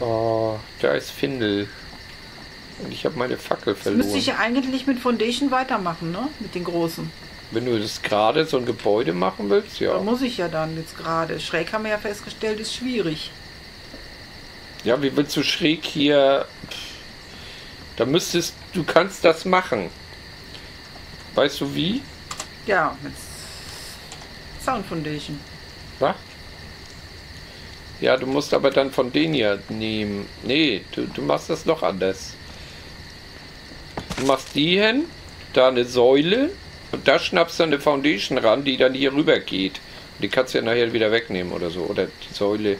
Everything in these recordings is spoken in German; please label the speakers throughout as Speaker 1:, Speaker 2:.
Speaker 1: Oh, da ist Findel. Und ich habe meine Fackel
Speaker 2: Das
Speaker 1: verloren.
Speaker 2: müsste ich ja eigentlich mit Foundation weitermachen, ne? Mit den großen.
Speaker 1: Wenn du das gerade so ein Gebäude machen willst,
Speaker 2: Da
Speaker 1: ja.
Speaker 2: muss ich ja dann jetzt gerade. Schräg haben wir ja festgestellt, ist schwierig.
Speaker 1: Ja, wie willst du schräg hier... Da müsstest... Du kannst das machen. Weißt du wie?
Speaker 2: Ja, mit Sound Foundation.
Speaker 1: Was? Ja, du musst aber dann von denen hier nehmen. Nee, du, du machst das noch anders. Du machst die hin, da eine Säule und da schnappst du eine Foundation ran, die dann hier rüber geht. Und die kannst du ja nachher wieder wegnehmen oder so. Oder die Säule.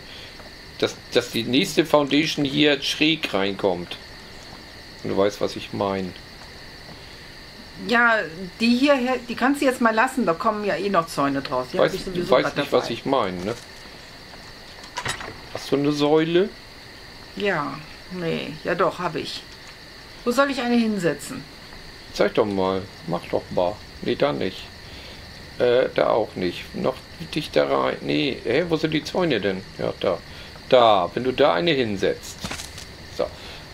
Speaker 1: Dass, dass die nächste Foundation hier schräg reinkommt. Und du weißt, was ich meine.
Speaker 2: Ja, die hier, die kannst du jetzt mal lassen, da kommen ja eh noch Zäune draus. Die
Speaker 1: Weiß,
Speaker 2: ich
Speaker 1: du
Speaker 2: sowieso
Speaker 1: weißt
Speaker 2: grad
Speaker 1: nicht,
Speaker 2: dabei.
Speaker 1: was ich meine, ne? Du eine Säule?
Speaker 2: Ja, nee, ja doch, habe ich. Wo soll ich eine hinsetzen?
Speaker 1: Zeig doch mal. Mach doch mal. Nee, da nicht. Äh, da auch nicht. Noch dichter rein. Nee, hä, wo sind die Zäune denn? Ja, da. Da, wenn du da eine hinsetzt. So.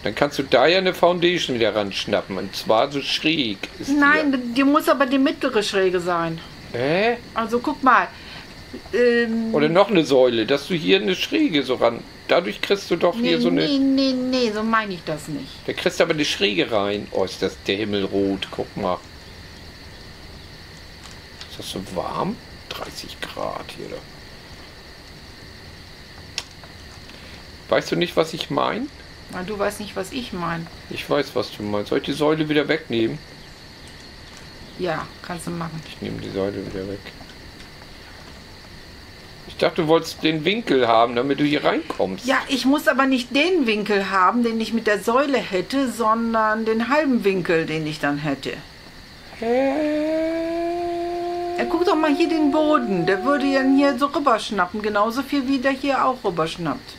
Speaker 1: Dann kannst du da ja eine Foundation wieder ranschnappen. Und zwar so schräg.
Speaker 2: Nein, die muss aber die mittlere Schräge sein.
Speaker 1: Die. Hä?
Speaker 2: Also guck mal. Ähm,
Speaker 1: Oder noch eine Säule, dass du hier eine Schräge so ran. Dadurch kriegst du doch
Speaker 2: nee,
Speaker 1: hier so eine.
Speaker 2: nee, nee, nee, so meine ich das nicht.
Speaker 1: Da kriegst du aber eine Schräge rein. Oh, ist das der Himmel rot. Guck mal. Ist das so warm? 30 Grad hier. Da. Weißt du nicht, was ich meine?
Speaker 2: Na, du weißt nicht, was ich meine.
Speaker 1: Ich weiß, was du meinst. Soll ich die Säule wieder wegnehmen?
Speaker 2: Ja, kannst du machen.
Speaker 1: Ich nehme die Säule wieder weg. Ich dachte, du wolltest den Winkel haben, damit du hier reinkommst.
Speaker 2: Ja, ich muss aber nicht den Winkel haben, den ich mit der Säule hätte, sondern den halben Winkel, den ich dann hätte. Ja, guck doch mal hier den Boden. Der würde ja hier so rüberschnappen. Genauso viel wie der hier auch rüberschnappt.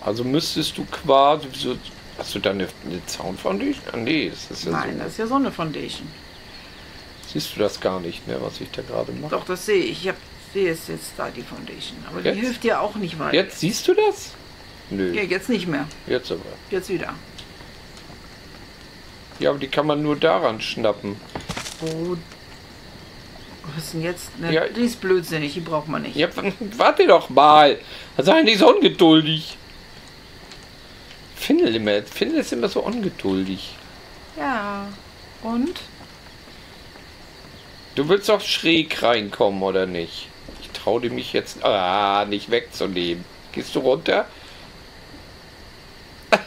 Speaker 1: Also müsstest du quasi so. Hast du da eine, eine Sound Foundation? Ah, nee, das ist ja
Speaker 2: Nein,
Speaker 1: so.
Speaker 2: das ist ja so eine Foundation.
Speaker 1: Siehst du das gar nicht, ne, was ich da gerade mache?
Speaker 2: Doch, das sehe ich. Ich sehe es jetzt da, die Foundation. Aber
Speaker 1: Jetzt?
Speaker 2: die hilft dir auch nicht weiter.
Speaker 1: Jetzt siehst du das? Nö,
Speaker 2: Ja, jetzt nicht mehr.
Speaker 1: jetzt aber.
Speaker 2: Jetzt wieder.
Speaker 1: Ja, aber die kann man nur daran schnappen.
Speaker 2: Wo was ist denn jetzt? Ne,
Speaker 1: Ja.
Speaker 2: Die ist blödsinnig, die braucht man nicht.
Speaker 1: Ja, warte doch mal. Sei nicht so ungeduldig. Findel immer, Findel ist immer so ungeduldig.
Speaker 2: Ja. Und?
Speaker 1: Du willst doch schräg reinkommen, oder nicht? Ich traue dir mich jetzt ah, nicht wegzunehmen. Gehst du runter?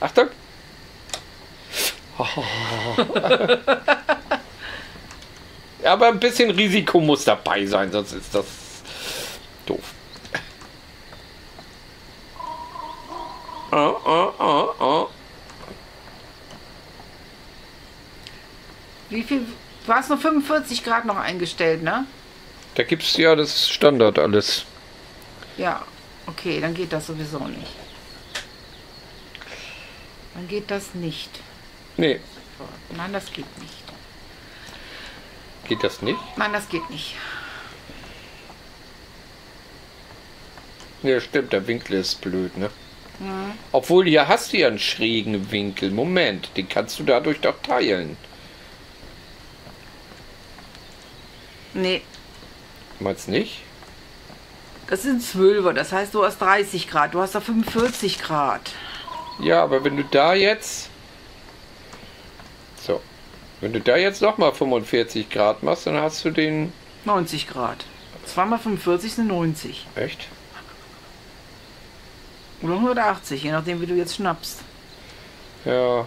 Speaker 1: Achtung! Ja, aber ein bisschen Risiko muss dabei sein, sonst ist das doof. Oh, oh, oh, oh.
Speaker 2: Wie Du hast nur 45 Grad noch eingestellt, ne?
Speaker 1: Da gibt's ja das Standard alles.
Speaker 2: Ja. Okay, dann geht das sowieso nicht. Dann geht das nicht.
Speaker 1: Nee,
Speaker 2: Nein, das geht nicht.
Speaker 1: geht das nicht?
Speaker 2: Nein, das geht nicht.
Speaker 1: Ja, stimmt, der Winkel ist blöd, ne? Obwohl, hier hast du ja einen schrägen Winkel. Moment, den kannst du dadurch doch teilen.
Speaker 2: Nee,
Speaker 1: Meinst nicht?
Speaker 2: das sind 12er. Das heißt, du hast 30 Grad. Du hast da 45 Grad.
Speaker 1: Ja, aber wenn du da jetzt... So. Wenn du da jetzt nochmal 45 Grad machst, dann hast du den...
Speaker 2: 90 Grad. 2 mal 45 sind 90.
Speaker 1: Echt?
Speaker 2: Oder 180, je nachdem, wie du jetzt schnappst.
Speaker 1: Ja.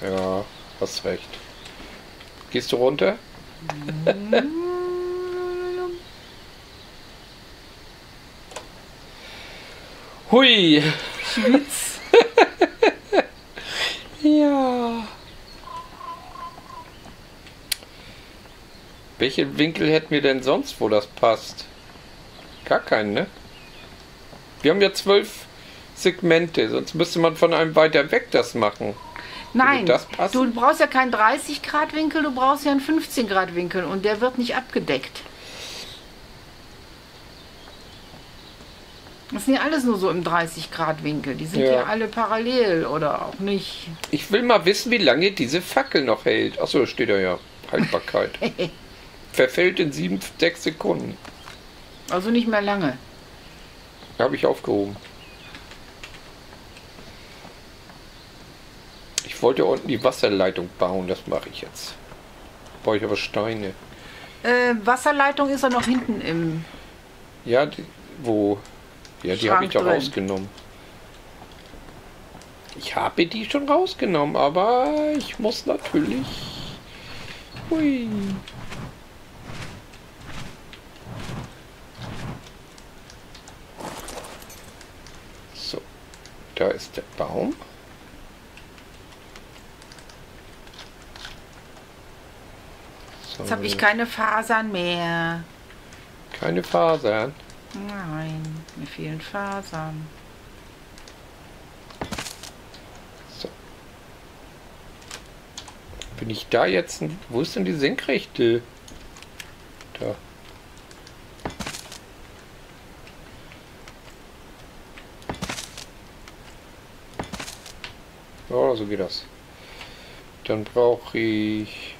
Speaker 1: Ja, hast recht. Gehst du runter? Hui.
Speaker 2: Schwitz.
Speaker 1: Ja. Welchen Winkel hätten wir denn sonst, wo das passt? Gar keinen, ne? Wir haben ja zwölf Segmente, sonst müsste man von einem weiter weg das machen.
Speaker 2: Nein,
Speaker 1: das
Speaker 2: du brauchst ja keinen 30 Grad Winkel, du brauchst ja einen 15 Grad Winkel und der wird nicht abgedeckt. Das sind ja alles nur so im 30 Grad Winkel. Die sind ja.
Speaker 1: Ja.
Speaker 2: alle parallel oder auch nicht.
Speaker 1: Ich will mal wissen, wie lange diese Fackel noch hält. Achso, steht da ja. Haltbarkeit. Verfällt in sieben, sechs Sekunden.
Speaker 2: Also nicht mehr lange.
Speaker 1: Habe ich aufgehoben. Ich wollte unten die Wasserleitung bauen, das mache ich jetzt. Brauche ich aber Steine.
Speaker 2: Äh, Wasserleitung ist ja noch hinten im.
Speaker 1: Ja, die, wo? Ja, die habe ich doch
Speaker 2: drin.
Speaker 1: rausgenommen. Ich habe die schon rausgenommen, aber ich muss natürlich. Hui. So, da ist der Baum. So,
Speaker 2: Jetzt habe ich keine Fasern mehr.
Speaker 1: keine Fasern.
Speaker 2: Nein, mir fehlen Fasern.
Speaker 1: So. Bin ich da jetzt? Wo ist denn die Senkrechte? Da. Ja, so geht das. Dann brauche ich.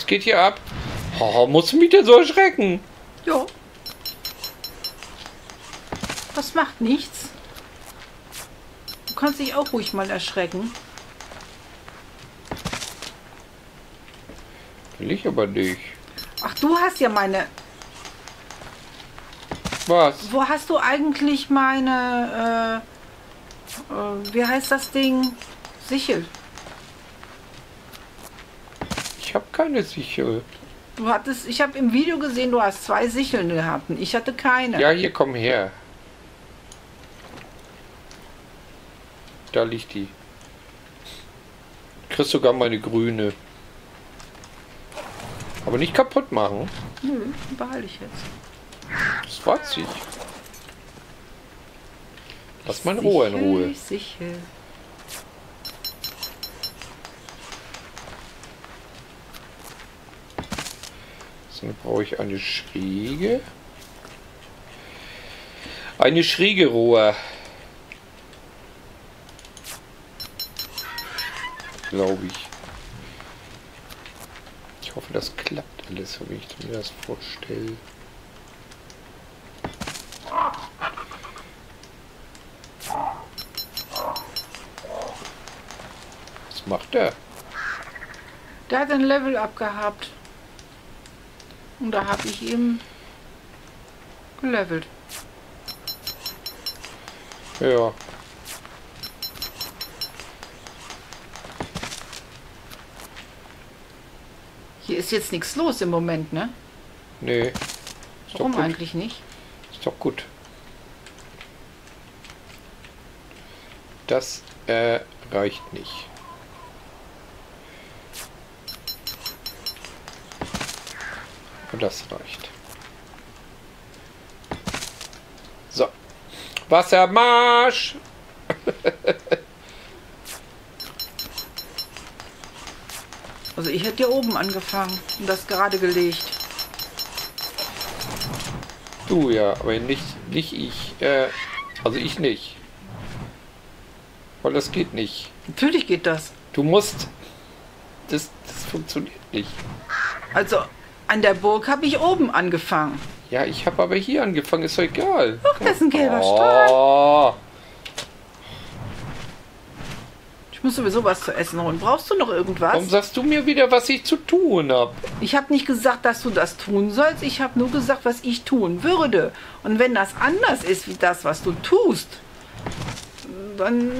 Speaker 1: Was geht hier ab? Oh, musst du mich denn so erschrecken?
Speaker 2: Jo. Das macht nichts. Du kannst dich auch ruhig mal erschrecken.
Speaker 1: Will ich aber nicht.
Speaker 2: Ach, du hast ja meine.
Speaker 1: Was?
Speaker 2: Wo hast du eigentlich meine. Äh, äh, wie heißt das Ding? Sichel.
Speaker 1: Ich habe keine Sichel.
Speaker 2: Du hattest, ich habe im Video gesehen, du hast zwei Sicheln gehabt. und Ich hatte keine.
Speaker 1: Ja, hier, komm her. Da liegt die. Kriegst sogar meine grüne. Aber nicht kaputt machen.
Speaker 2: Nö, behalte ich jetzt.
Speaker 1: Das weiß ich. Lass mal in Ruhe in Ruhe.
Speaker 2: Sichel.
Speaker 1: Dann brauche ich eine schräge. Eine schräge Rohr. Glaube ich. Ich hoffe, das klappt alles, so wie ich mir das vorstelle. Was macht er?
Speaker 2: Der hat ein Level abgehabt. Und da habe ich ihm gelevelt.
Speaker 1: Ja.
Speaker 2: Hier ist jetzt nichts los im Moment, ne?
Speaker 1: Nee.
Speaker 2: Warum eigentlich nicht?
Speaker 1: Ist doch gut. Das äh, reicht nicht. Und das reicht. So. Wassermarsch!
Speaker 2: Also ich hätte hier oben angefangen und das gerade gelegt.
Speaker 1: Du ja, aber nicht, nicht ich. Äh, also ich nicht. Weil das geht nicht.
Speaker 2: Natürlich geht das.
Speaker 1: Du musst. Das, das funktioniert nicht.
Speaker 2: Also an der Burg habe ich oben angefangen.
Speaker 1: Ja, ich habe aber hier angefangen, ist doch egal.
Speaker 2: Ach, das ist ein gelber Strahl.
Speaker 1: Oh,
Speaker 2: Ich muss sowieso was zu essen holen. Brauchst du noch irgendwas?
Speaker 1: warum sagst du mir wieder, was ich zu tun habe?
Speaker 2: Ich habe nicht gesagt, dass du das tun sollst. Ich habe nur gesagt, was ich tun würde. Und wenn das anders ist wie das, was du tust, dann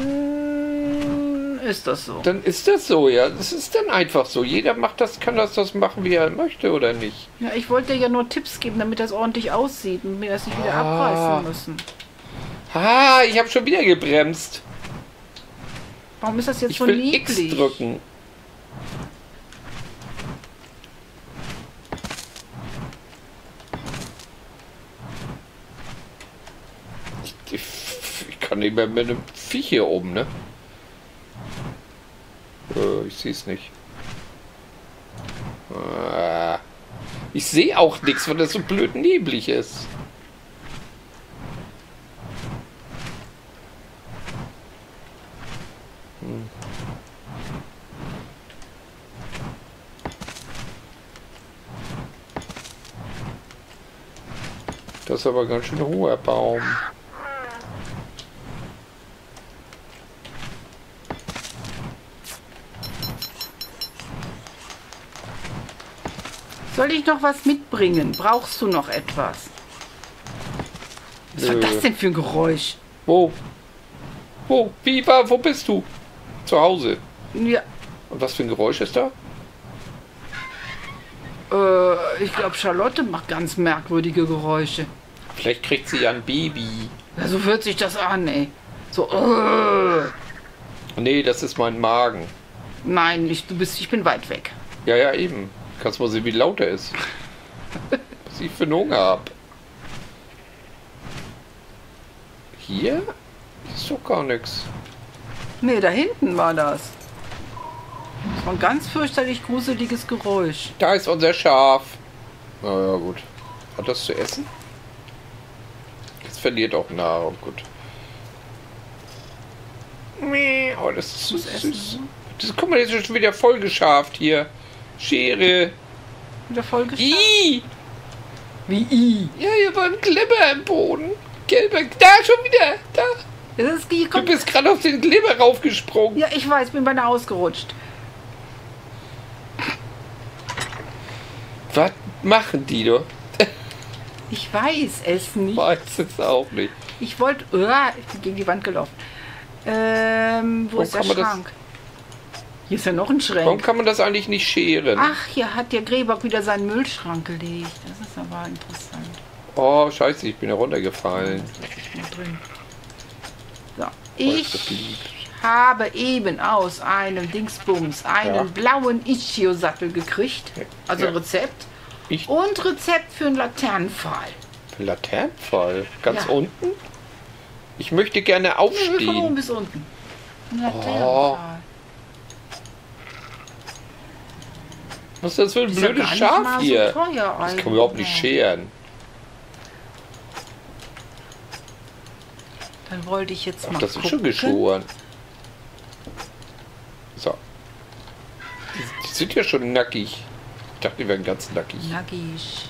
Speaker 2: ist das so.
Speaker 1: Dann ist das so, ja. Das ist dann einfach so. Jeder macht das, kann das, das machen, wie er möchte oder nicht.
Speaker 2: Ja, ich wollte dir ja nur Tipps geben, damit das ordentlich aussieht und wir das nicht wieder
Speaker 1: Ah.
Speaker 2: abreißen müssen.
Speaker 1: Ah, ich habe schon wieder gebremst.
Speaker 2: Warum ist das jetzt
Speaker 1: Ich
Speaker 2: so
Speaker 1: will? X drücken. Ich, ich, ich kann nicht mehr mit einem Viech hier oben, ne? Äh, ich sehe es nicht. Ah. Ich sehe auch nichts, weil das so blöd neblig ist. Hm. Das ist aber ganz schön hoher Baum.
Speaker 2: Soll ich noch was mitbringen? Brauchst du noch etwas? Was war das denn für ein Geräusch?
Speaker 1: Wo? Wo? Wie war? Wo bist du? Zu Hause.
Speaker 2: Ja,
Speaker 1: Und was für ein Geräusch ist da?
Speaker 2: äh, ich glaube, Charlotte macht ganz merkwürdige Geräusche.
Speaker 1: Vielleicht kriegt sie ja ein Baby.
Speaker 2: Ja, so hört sich das an, ey. So, äh.
Speaker 1: Nee, das ist mein Magen.
Speaker 2: Nein, ich, du bist, ich bin weit weg.
Speaker 1: Ja, ja, eben. Kannst mal sehen, wie laut er ist. Was ich für einen Hunger hab. Hier? Ist doch gar nichts.
Speaker 2: Nee, da hinten war das. Das war ein ganz fürchterlich gruseliges Geräusch.
Speaker 1: Da ist unser Schaf. Na ja, gut. Hat das zu essen? Es verliert auch Nahrung, gut. Oh, das ist süß.
Speaker 2: ne?
Speaker 1: Das, guck mal, jetzt ist schon wieder vollgeschaft hier. Schere.
Speaker 2: Wieder voll geschafft.
Speaker 1: Ih!
Speaker 2: Wie I.
Speaker 1: Ja, hier war ein Glibber im Boden. Gelber. Da, schon wieder. Da.
Speaker 2: Ist,
Speaker 1: Du bist gerade auf den Glibber raufgesprungen.
Speaker 2: ja, ich weiß, bin beinahe ausgerutscht.
Speaker 1: Was machen die doch?
Speaker 2: Ich weiß es nicht.
Speaker 1: Weiß es auch nicht.
Speaker 2: Ich wollte. Uh, ich bin gegen die Wand gelaufen. Ähm, wo
Speaker 1: Warum
Speaker 2: ist der Schrank? Hier ist ja noch ein
Speaker 1: Warum
Speaker 2: Schrank.
Speaker 1: kann man das eigentlich nicht scheren?
Speaker 2: Ach, hier hat der Gräbock wieder seinen Müllschrank gelegt. Das ist aber interessant.
Speaker 1: Oh, scheiße, ich bin da runtergefallen.
Speaker 2: So. Ich habe eben aus einem Dingsbums einen
Speaker 1: Ja.
Speaker 2: blauen Ichio-Sattel gekriegt. Also
Speaker 1: Ja.
Speaker 2: Rezept.
Speaker 1: Ich
Speaker 2: Und Rezept für einen Laternenpfahl.
Speaker 1: Laternenfall. Ganz
Speaker 2: Ja.
Speaker 1: unten? Ich möchte gerne
Speaker 2: Von oben
Speaker 1: aufstehen.
Speaker 2: bis unten. Ein
Speaker 1: Oh. Was ist das für ein
Speaker 2: Ist ja
Speaker 1: blödes
Speaker 2: nicht
Speaker 1: Schaf hier?
Speaker 2: So teuer
Speaker 1: Das kann man überhaupt nicht scheren.
Speaker 2: Dann wollte ich jetzt
Speaker 1: Ach,
Speaker 2: mal
Speaker 1: das ist
Speaker 2: gucken.
Speaker 1: schon geschoren. So. Die, die sind ja schon nackig. Ich dachte, die wären ganz nackig.
Speaker 2: Nackig.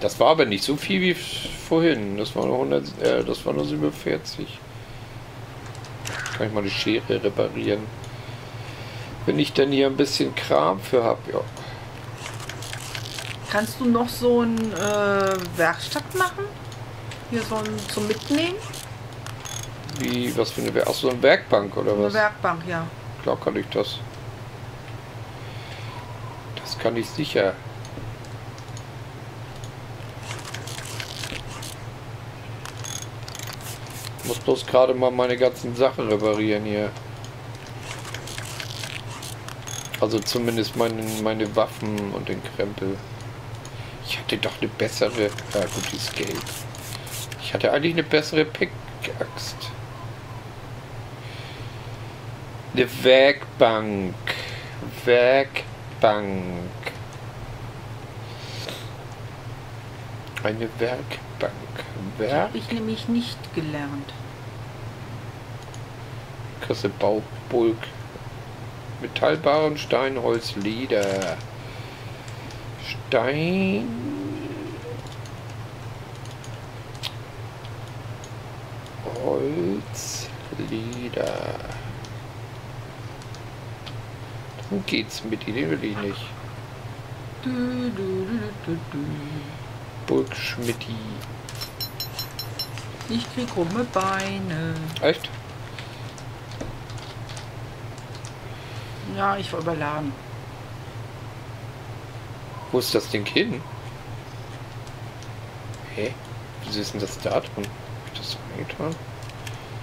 Speaker 1: Das war aber nicht so viel wie vorhin. Das war nur 100, äh, das war nur 47. Kann ich mal die Schere reparieren. Wenn ich denn hier ein bisschen Kram für hab, ja.
Speaker 2: Kannst du noch so ein äh, Werkstatt machen? Hier so ein zum Mitnehmen?
Speaker 1: Wie, was für eine, Wer- ach so eine Werkbank oder
Speaker 2: Eine
Speaker 1: was?
Speaker 2: Werkbank, ja.
Speaker 1: Klar kann ich das. Das kann ich sicher. Ich muss bloß gerade mal meine ganzen Sachen reparieren hier. Also zumindest meine, meine Waffen und den Krempel. Ich hatte doch eine bessere... Ja gut, die ist gelb. Ich hatte eigentlich eine bessere Pickaxt. Eine Werkbank. Werkbank. Eine Werkbank. Werk.
Speaker 2: Habe ich nämlich nicht gelernt.
Speaker 1: Kasse Baubulk. Metallbaren Stein, Holz, Leder. Stein. Holz, Leder. Dann geht's mit die, will ich nicht.
Speaker 2: Du, du, du, du, du.
Speaker 1: Burg Schmidti.
Speaker 2: Ich krieg krumme Beine.
Speaker 1: Echt?
Speaker 2: Ja, ich war überladen.
Speaker 1: Wo ist das Ding hin? Hä? Wieso ist denn das da drin? Hab ich das so angetan?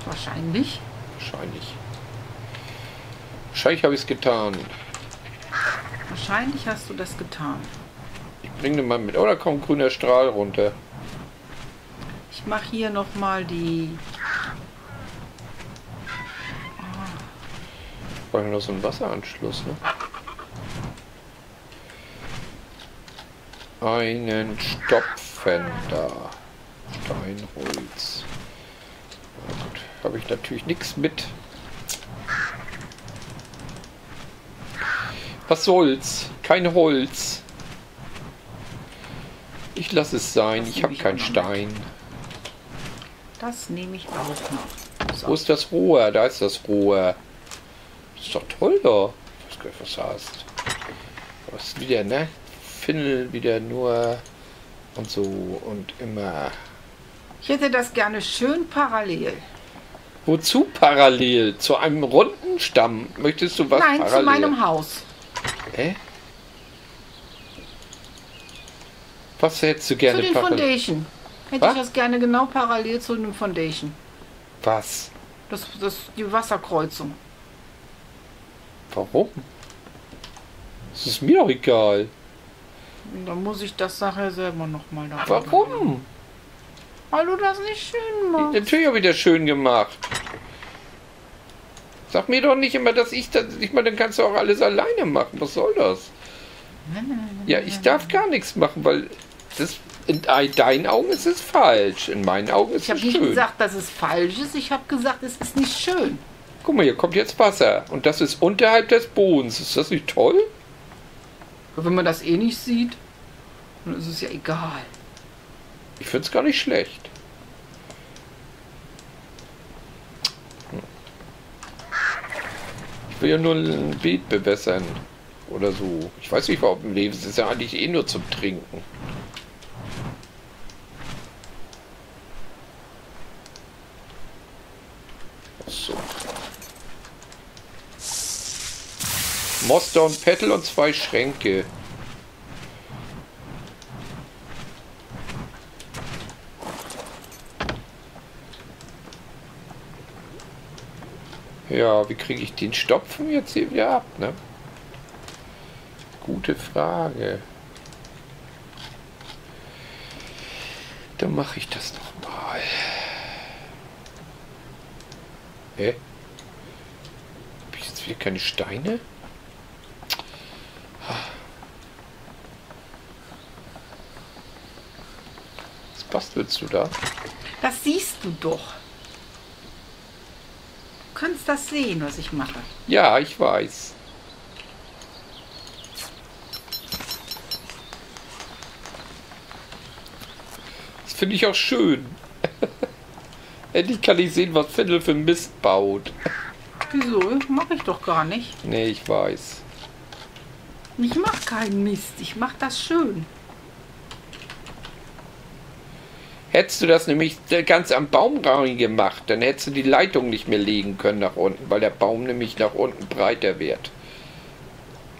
Speaker 2: Wahrscheinlich.
Speaker 1: Wahrscheinlich. Wahrscheinlich habe ich es getan.
Speaker 2: Wahrscheinlich hast du das getan.
Speaker 1: Ich bringe den mal mit. Oh, da kommt grüner Strahl runter.
Speaker 2: Ich mache hier noch mal die.
Speaker 1: War ja noch so ein Wasseranschluss, ne? einen Stopfen da. Steinholz. Habe ich natürlich nichts mit. Was soll's? Kein Holz. Ich lasse es sein.
Speaker 2: Das
Speaker 1: ich habe keinen Stein.
Speaker 2: Das nehme ich auch noch. So.
Speaker 1: Wo ist das Rohr? Da ist das Rohr. Ist doch toll da. Ich weiß gar nicht, was du hast. Was ist wieder, ne? Finnel wieder nur und so und immer.
Speaker 2: Ich hätte das gerne schön parallel.
Speaker 1: Wozu parallel? Zu einem runden Stamm? Möchtest du was
Speaker 2: Nein,
Speaker 1: parallel?
Speaker 2: zu meinem Haus.
Speaker 1: Hä? Was hättest du
Speaker 2: Zu
Speaker 1: gerne
Speaker 2: den
Speaker 1: parallel?
Speaker 2: Foundation. Hätte
Speaker 1: Was?
Speaker 2: ich das gerne genau parallel zu dem Foundation.
Speaker 1: Was?
Speaker 2: Das, das, die Wasserkreuzung.
Speaker 1: Warum? Das ist mir doch egal.
Speaker 2: Dann muss ich das nachher selber nochmal da.
Speaker 1: Warum?
Speaker 2: Weil du das nicht schön machst.
Speaker 1: Natürlich habe ich das schön gemacht. Sag mir doch nicht immer, dass ich das. Ich meine, dann kannst du auch alles alleine machen. Was soll das? Ja, ich darf gar nichts machen, weil das in deinen Augen ist es falsch. In meinen Augen ist
Speaker 2: Ich habe
Speaker 1: es
Speaker 2: nicht
Speaker 1: schön.
Speaker 2: gesagt, dass es falsch ist. Ich habe gesagt, es ist nicht schön.
Speaker 1: Guck mal, hier kommt jetzt Wasser. Und das ist unterhalb des Bodens. Ist das nicht toll?
Speaker 2: Aber wenn man das eh nicht sieht, dann ist es ja egal.
Speaker 1: Ich finde es gar nicht schlecht. Ich will ja nur ein Beet bewässern. Oder so. Ich weiß nicht, warum Leben. Es ist ja eigentlich eh nur zum Trinken. So. Moster und Pettel und zwei Schränke. Ja, wie kriege ich den Stopfen jetzt hier wieder ab, ne? Gute Frage. Dann mache ich das noch mal. Hä? Hab ich jetzt wieder keine Steine? Bastelst du da?
Speaker 2: Das siehst du doch. Du kannst das sehen, was ich mache.
Speaker 1: Ja, ich weiß. Das finde ich auch schön. Endlich kann ich sehen, was Findel für Mist baut.
Speaker 2: Wieso? Mache ich doch gar nicht.
Speaker 1: Nee, ich weiß.
Speaker 2: Ich mache keinen Mist. Ich mache das schön.
Speaker 1: Hättest du das nämlich ganz am Baumrahmen gemacht, dann hättest du die Leitung nicht mehr legen können nach unten, weil der Baum nämlich nach unten breiter wird.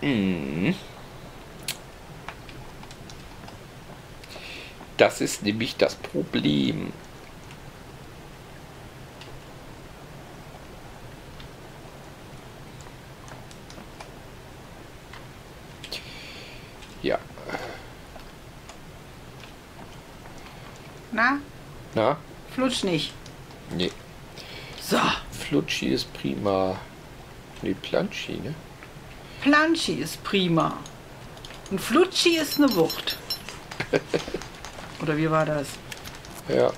Speaker 1: Mhm. Das ist nämlich das Problem. Ja,
Speaker 2: Na,
Speaker 1: na?
Speaker 2: flutsch nicht.
Speaker 1: Nee.
Speaker 2: So,
Speaker 1: Flutschi ist prima. Nee, Planschi, ne?
Speaker 2: Planschi ist prima. Und Flutschi ist eine Wucht. Oder wie war das?
Speaker 1: Ja.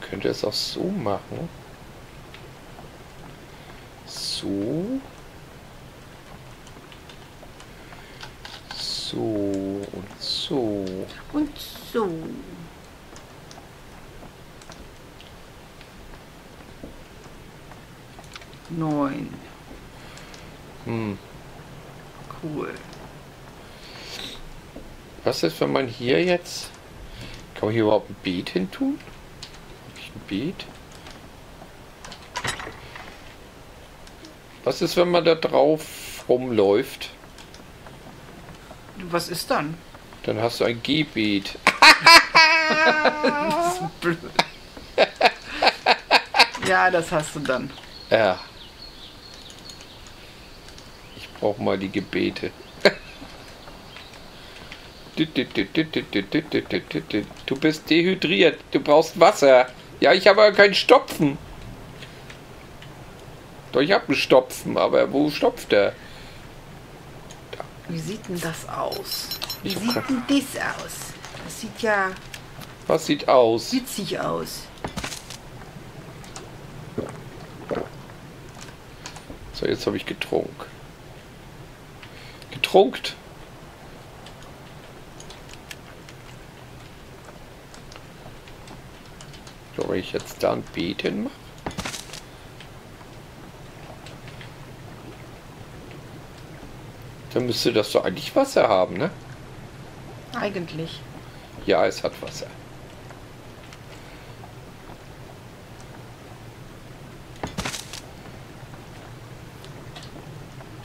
Speaker 1: Könnte es auch so machen. So. So so.
Speaker 2: Und so. Neun.
Speaker 1: Hm.
Speaker 2: Cool.
Speaker 1: Was ist, wenn man hier jetzt... Kann man hier überhaupt ein Beet hin tun? Hab ich ein Beet? Was ist, wenn man da drauf rumläuft?
Speaker 2: Was ist dann?
Speaker 1: Dann hast du ein Gebiet.
Speaker 2: Ja, das hast du dann.
Speaker 1: Ja. Ich brauche mal die Gebete. Du bist dehydriert. Du brauchst Wasser. Ja, ich habe keinen Stopfen. Doch, ich habe einen Stopfen, aber wo stopft er?
Speaker 2: Wie sieht denn das aus? Wie sieht
Speaker 1: grad-
Speaker 2: denn das aus? Das sieht ja
Speaker 1: Was sieht aus?
Speaker 2: witzig aus.
Speaker 1: So, jetzt habe ich getrunken. Getrunkt. So, wenn ich jetzt da ein Beet hinmache. Dann müsste das doch eigentlich Wasser haben, ne?
Speaker 2: Eigentlich.
Speaker 1: Ja, es hat Wasser.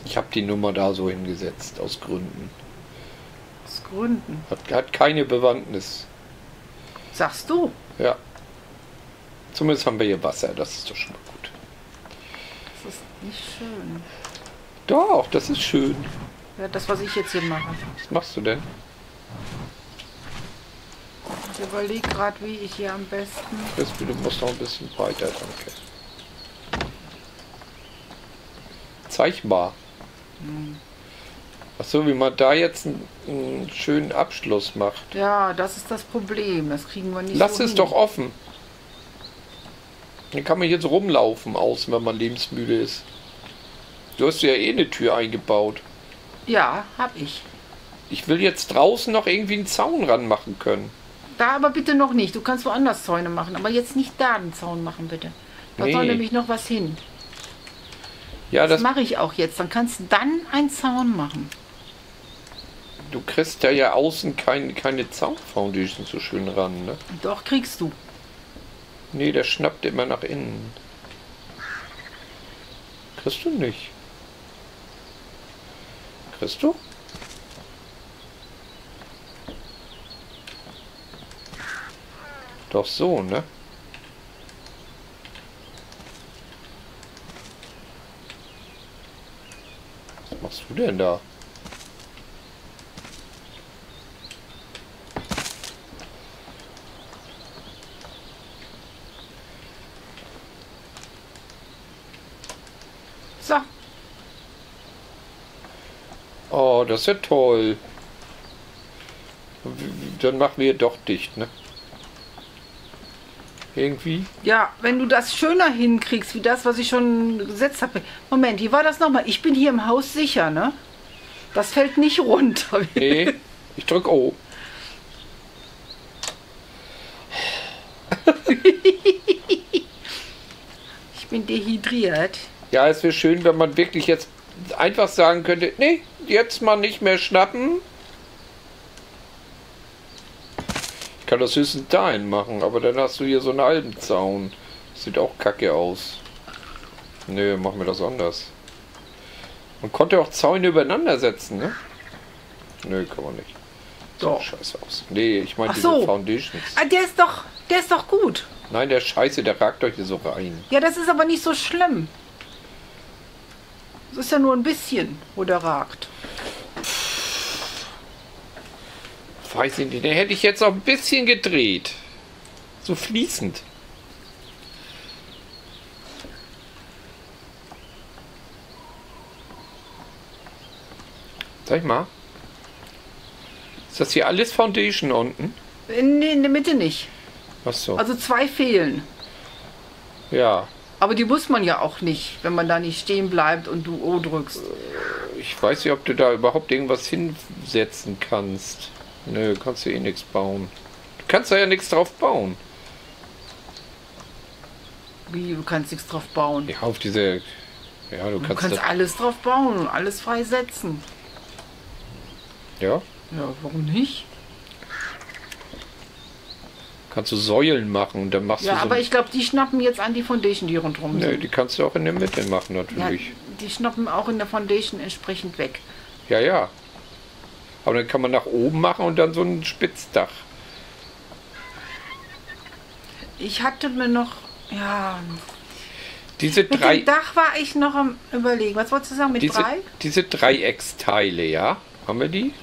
Speaker 1: Ich habe die Nummer da so hingesetzt, aus Gründen.
Speaker 2: Aus Gründen.
Speaker 1: Hat, hat keine Bewandtnis.
Speaker 2: Sagst du?
Speaker 1: Ja. Zumindest haben wir hier Wasser, das ist doch schon mal gut.
Speaker 2: Das ist nicht schön.
Speaker 1: Doch, das ist schön.
Speaker 2: Ja, das, was ich jetzt hier mache.
Speaker 1: Was machst du denn?
Speaker 2: Ich überlege gerade, wie ich hier am besten.
Speaker 1: Crispy, du musst noch ein bisschen breiter, danke. Zeig mal. Ach so, wie man da jetzt einen, einen schönen Abschluss macht.
Speaker 2: Ja, das ist das Problem. Das kriegen wir nicht
Speaker 1: Lass
Speaker 2: so
Speaker 1: es
Speaker 2: hin.
Speaker 1: doch offen. Dann kann man jetzt rumlaufen außen, wenn man lebensmüde ist. Du hast ja eh eine Tür eingebaut.
Speaker 2: Ja, hab ich.
Speaker 1: Ich will jetzt draußen noch irgendwie einen Zaun ranmachen können.
Speaker 2: Da aber bitte noch nicht. Du kannst woanders Zäune machen, aber jetzt nicht da einen Zaun machen, bitte. Da
Speaker 1: Nee.
Speaker 2: soll nämlich noch was hin.
Speaker 1: Ja,
Speaker 2: Das
Speaker 1: das,
Speaker 2: mache ich auch jetzt. Dann kannst du dann einen Zaun machen.
Speaker 1: du kriegst ja ja außen kein, keine Zaunfoundation so schön ran, ne?
Speaker 2: Doch, kriegst du.
Speaker 1: Nee, der schnappt immer nach innen. Kriegst du nicht. Kriegst du? Doch so, ne? Was machst du denn da?
Speaker 2: So,
Speaker 1: Oh, das ist ja toll. Dann machen wir doch dicht, ne? Irgendwie?
Speaker 2: ja, wenn du das schöner hinkriegst, wie das, was ich schon gesetzt habe. Moment, wie war das nochmal? Ich bin hier im Haus sicher, ne? Das fällt nicht runter.
Speaker 1: Nee, ich drück O.
Speaker 2: Ich bin dehydriert.
Speaker 1: Ja, es wäre schön, wenn man wirklich jetzt einfach sagen könnte, nee, jetzt mal nicht mehr schnappen. Ich kann das höchstens dahin machen, aber dann hast du hier so einen Albenzaun. Sieht auch kacke aus. Nö, machen wir das anders. Man konnte auch Zäune übereinander setzen, ne? Nö, kann man nicht.
Speaker 2: Doch.
Speaker 1: Scheiße aus. Nee, ich meine
Speaker 2: Ach
Speaker 1: diese
Speaker 2: so.
Speaker 1: Foundations.
Speaker 2: Ah, der ist doch, der ist doch gut.
Speaker 1: Nein, der Scheiße, der ragt euch hier so rein.
Speaker 2: Ja, das ist aber nicht so schlimm. Es ist ja nur ein bisschen, wo der ragt.
Speaker 1: Weiß ich nicht, den hätte ich jetzt auch ein bisschen gedreht. So fließend. Sag ich mal. Ist das hier alles Foundation unten?
Speaker 2: In, in der Mitte nicht.
Speaker 1: Ach so.
Speaker 2: Also zwei fehlen.
Speaker 1: Ja.
Speaker 2: Aber die muss man ja auch nicht, wenn man da nicht stehen bleibt und du O drückst.
Speaker 1: Ich weiß nicht, ob du da überhaupt irgendwas hinsetzen kannst. Nö, kannst du eh nichts bauen. Du kannst da ja nichts drauf bauen.
Speaker 2: Wie, du kannst nichts drauf bauen.
Speaker 1: Ja, auf diese. Ja, du
Speaker 2: Du
Speaker 1: kannst.
Speaker 2: kannst
Speaker 1: da,
Speaker 2: alles drauf bauen und alles freisetzen.
Speaker 1: ja,
Speaker 2: Ja, warum nicht?
Speaker 1: kannst du Säulen machen und dann machst
Speaker 2: Ja,
Speaker 1: du so.
Speaker 2: aber ich glaube, die schnappen jetzt an die Foundation, die rundherum
Speaker 1: Nö,
Speaker 2: sind.
Speaker 1: die kannst du auch in der Mitte machen,
Speaker 2: Ja,
Speaker 1: natürlich.
Speaker 2: die schnappen auch in der Foundation entsprechend weg.
Speaker 1: Ja, ja. Aber dann kann man nach oben machen und dann so ein Spitzdach.
Speaker 2: Ich hatte mir noch, ja,
Speaker 1: Diese
Speaker 2: mit
Speaker 1: drei.
Speaker 2: dem Dach war ich noch am überlegen. Was wolltest du sagen mit
Speaker 1: Diese,
Speaker 2: drei?
Speaker 1: diese Dreiecksteile, ja? Haben wir die?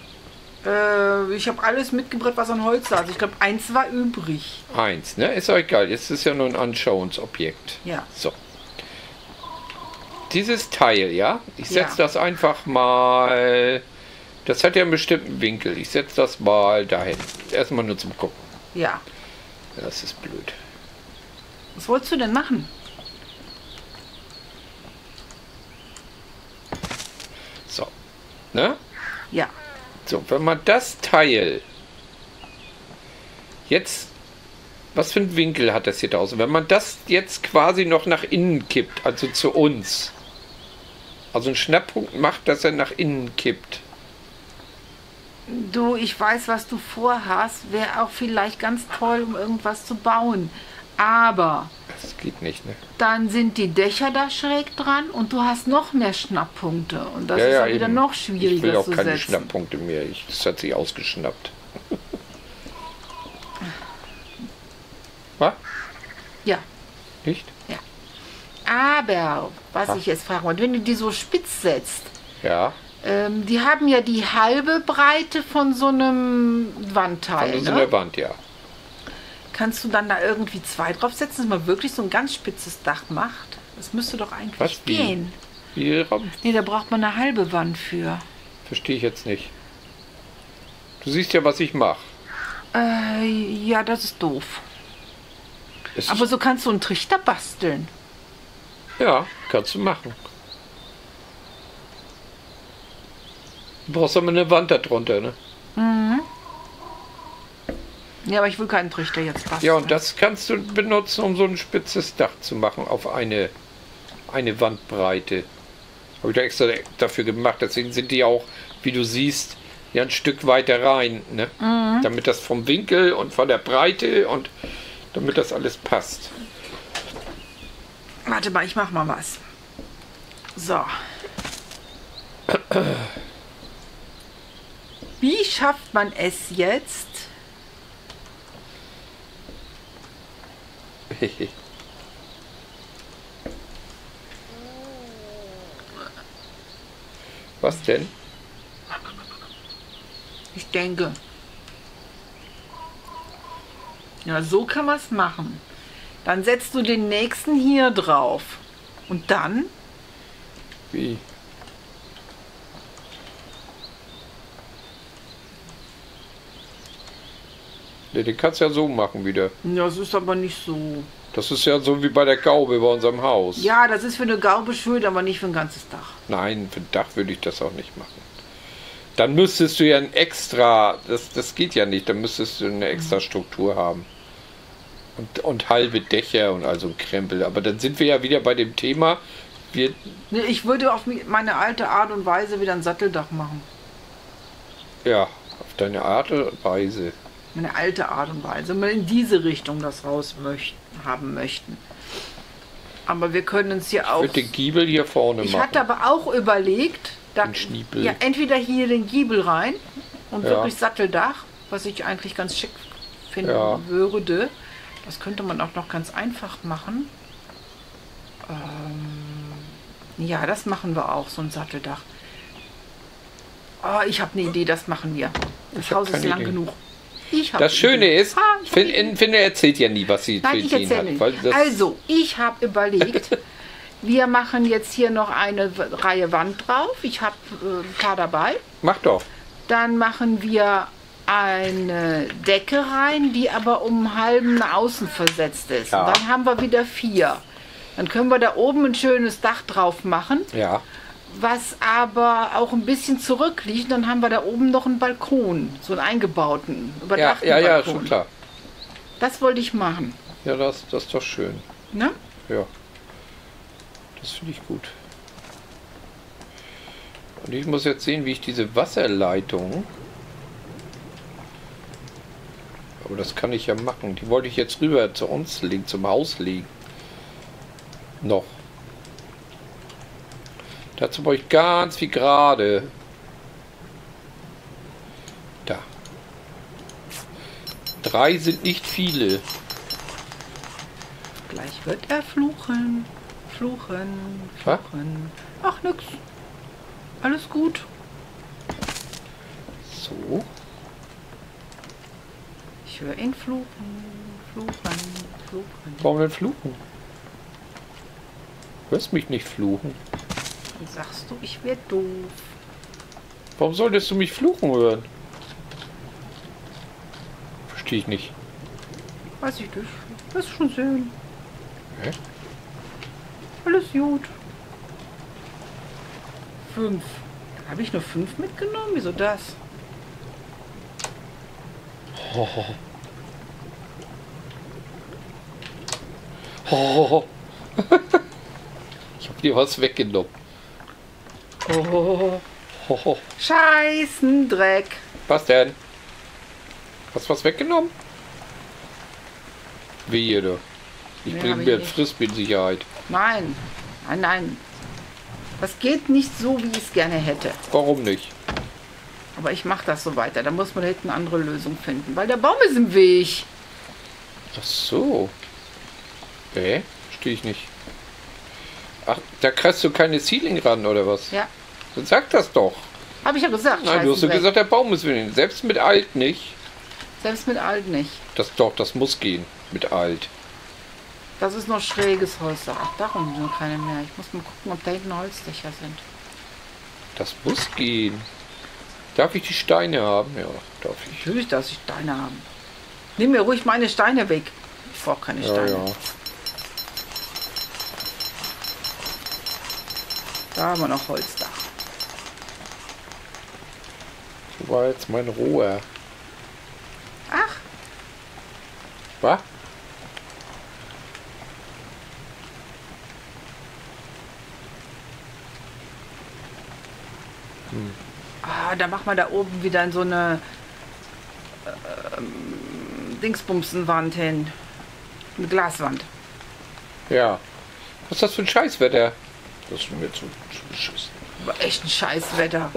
Speaker 2: Äh, ich habe alles mitgebracht, was an Holz saß. Ich glaube, eins war übrig.
Speaker 1: Eins, ne? Ist auch egal. Jetzt ist ja nur ein Anschauungsobjekt.
Speaker 2: Ja.
Speaker 1: So. Dieses Teil, ja? Ich setze
Speaker 2: Ja.
Speaker 1: das einfach mal Das hat ja einen bestimmten Winkel. Ich setze das mal dahin. Erstmal nur zum Gucken.
Speaker 2: Ja.
Speaker 1: Das ist blöd.
Speaker 2: Was wolltest du denn machen?
Speaker 1: So. Ne?
Speaker 2: Ja.
Speaker 1: So, wenn man das Teil jetzt, was für einen Winkel hat das hier draußen? Wenn man das jetzt quasi noch nach innen kippt, also zu uns, also einen Schnapppunkt macht, dass er nach innen kippt.
Speaker 2: Du, ich weiß, was du vorhast. Wäre auch vielleicht ganz toll, um irgendwas zu bauen. Aber
Speaker 1: Das geht nicht, ne?
Speaker 2: dann sind die Dächer da schräg dran und du hast noch mehr Schnapppunkte. Und das
Speaker 1: Ja,
Speaker 2: ist
Speaker 1: ja,
Speaker 2: wieder
Speaker 1: eben.
Speaker 2: noch
Speaker 1: Ich will
Speaker 2: schwieriger
Speaker 1: auch keine
Speaker 2: setzen.
Speaker 1: Schnapppunkte mehr. Ich, das hat sich ausgeschnappt. Was?
Speaker 2: Ja.
Speaker 1: Nicht?
Speaker 2: Aber, was
Speaker 1: Ah.
Speaker 2: ich jetzt fragen wollte, wenn du die so spitz setzt,
Speaker 1: Ja.
Speaker 2: Ähm, die haben ja die halbe Breite von so einem Wandteil.
Speaker 1: Von so
Speaker 2: ne?
Speaker 1: einer Wand, ja.
Speaker 2: Kannst du dann da irgendwie zwei draufsetzen, dass man wirklich so ein ganz spitzes Dach macht? Das müsste doch eigentlich
Speaker 1: Was, wie?
Speaker 2: gehen.
Speaker 1: Wie Raum?
Speaker 2: Nee, da braucht man eine halbe Wand für.
Speaker 1: Verstehe ich jetzt nicht. Du siehst ja, was ich mache.
Speaker 2: Äh, ja, das ist doof.
Speaker 1: Es
Speaker 2: Aber so kannst du einen Trichter basteln.
Speaker 1: Ja, kannst du machen. Du brauchst aber eine Wand darunter, ne?
Speaker 2: Ja, aber ich will keinen Trichter jetzt basteln.
Speaker 1: Ja, und das kannst du benutzen, um so ein spitzes Dach zu machen auf eine, eine Wandbreite. Habe ich da extra dafür gemacht. Deswegen sind die auch, wie du siehst, ja ein Stück weiter rein, ne? Damit das vom Winkel und von der Breite und damit das alles passt.
Speaker 2: Warte mal, ich mach mal was. So. Wie schafft man es jetzt?
Speaker 1: Was denn?
Speaker 2: Ich denke. Ja, so kann man es machen. Dann setzt du den nächsten hier drauf. Und dann?
Speaker 1: Wie? Ne, den kannst du ja so machen wieder.
Speaker 2: Ja, das ist aber nicht so.
Speaker 1: Das ist ja so wie bei der Gaube bei unserem Haus.
Speaker 2: Ja, das ist für eine Gaube schön, aber nicht für ein ganzes Dach.
Speaker 1: Nein, für ein Dach würde ich das auch nicht machen. Dann müsstest du ja ein extra, das, das geht ja nicht, dann müsstest du eine extra Struktur haben. Und, und halbe Dächer und also ein Krempel. Aber dann sind wir ja wieder bei dem Thema, wir,
Speaker 2: Nee, ich würde auf meine alte Art und Weise wieder ein Satteldach machen.
Speaker 1: ja, auf deine Art und Weise.
Speaker 2: Meine alte Art und Weise. Wenn wir in diese Richtung das raus möchten, haben möchten. Aber wir können uns hier
Speaker 1: Ich
Speaker 2: auch.
Speaker 1: den Giebel hier vorne
Speaker 2: Ich
Speaker 1: machen.
Speaker 2: hatte aber auch überlegt, da, ja, entweder hier den Giebel rein und
Speaker 1: Ja.
Speaker 2: wirklich Satteldach, was ich eigentlich ganz schick finden
Speaker 1: Ja.
Speaker 2: würde. Das könnte man auch noch ganz einfach machen. Ähm, ja, das machen wir auch, so ein Satteldach. Oh, ich habe eine Idee, das machen wir. Das
Speaker 1: Ich
Speaker 2: Haus ist lang
Speaker 1: Idee.
Speaker 2: genug.
Speaker 1: Das Schöne
Speaker 2: Idee.
Speaker 1: ist,
Speaker 2: eine Idee.
Speaker 1: Finn erzählt ja nie, was sie
Speaker 2: Nein,
Speaker 1: für
Speaker 2: ich
Speaker 1: Ideen hat.
Speaker 2: Also, ich habe überlegt, wir machen jetzt hier noch eine Reihe Wand drauf. Ich habe äh, ein paar dabei.
Speaker 1: Mach doch.
Speaker 2: Dann machen wir eine Decke rein, die aber um einen halben nach außen versetzt ist.
Speaker 1: Ja.
Speaker 2: Und dann haben wir wieder vier. Dann können wir da oben ein schönes Dach drauf machen,
Speaker 1: Ja.
Speaker 2: Was aber auch ein bisschen zurückliegt. Dann haben wir da oben noch einen Balkon, so einen eingebauten,
Speaker 1: Ja,
Speaker 2: überdachten
Speaker 1: ja, ja,
Speaker 2: Balkon.
Speaker 1: schon klar.
Speaker 2: Das wollte ich machen.
Speaker 1: Ja, das, das ist doch schön.
Speaker 2: Ne?
Speaker 1: Ja. Das finde ich gut. Und ich muss jetzt sehen, wie ich diese Wasserleitung. Aber das kann ich ja machen. Die wollte ich jetzt rüber zu uns legen, zum Haus legen. Noch. Dazu brauche ich ganz viel gerade. Da. Drei sind nicht viele.
Speaker 2: Gleich wird er fluchen, fluchen,
Speaker 1: Was?
Speaker 2: fluchen. Ach, nix. Alles gut.
Speaker 1: So.
Speaker 2: Ich höre ihn fluchen, fluchen, fluchen.
Speaker 1: Warum denn fluchen? Du hörst mich nicht fluchen.
Speaker 2: Dann sagst du, ich werde doof.
Speaker 1: Warum solltest du mich fluchen hören? Verstehe ich nicht.
Speaker 2: Weiß ich nicht. Das ist schon schön.
Speaker 1: Hä?
Speaker 2: Alles gut. Fünf. Habe ich nur fünf mitgenommen? Wieso das?
Speaker 1: Oh. Oh. ich habe dir was weggenommen.
Speaker 2: Oh.
Speaker 1: Oh.
Speaker 2: Scheißendreck.
Speaker 1: Was denn? Hast du was weggenommen? Wie du? Ich
Speaker 2: Nee,
Speaker 1: bringe mir. Frisbee in Sicherheit.
Speaker 2: Nein. Nein, nein. Das geht nicht so, wie ich es gerne hätte.
Speaker 1: Warum nicht?
Speaker 2: Aber ich mache das so weiter. Da muss man hinten eine andere Lösung finden. Weil der Baum ist im Weg.
Speaker 1: Ach so. Hä? Stehe ich nicht. Ach, da kriegst du keine Ceiling ran, oder was?
Speaker 2: Ja.
Speaker 1: Dann sag das doch.
Speaker 2: Habe ich ja gesagt.
Speaker 1: Nein, du hast ja gesagt, der Baum ist wenig. Selbst mit alt nicht.
Speaker 2: Selbst mit alt nicht.
Speaker 1: Das doch, das muss gehen. Mit alt.
Speaker 2: Das ist noch schräges Holz. Ach, darum sind keine mehr. Ich muss mal gucken, ob da hinten Holzdächer sind.
Speaker 1: Das muss gehen. Darf ich die Steine haben? Ja, darf ich.
Speaker 2: Natürlich, dass ich Steine haben. Nimm mir ruhig meine Steine weg. Ich brauche keine
Speaker 1: Ja,
Speaker 2: Steine.
Speaker 1: ja.
Speaker 2: Da haben wir noch Holzdach.
Speaker 1: Wo war jetzt mein Rohr?
Speaker 2: Ach,
Speaker 1: Was?
Speaker 2: ah, da macht man da oben wieder in so eine ähm, Dingsbumsenwand hin. Eine Glaswand.
Speaker 1: Ja. Was ist das für ein Scheißwetter? Das ist mir zu, zu beschissen.
Speaker 2: Aber echt ein Scheißwetter.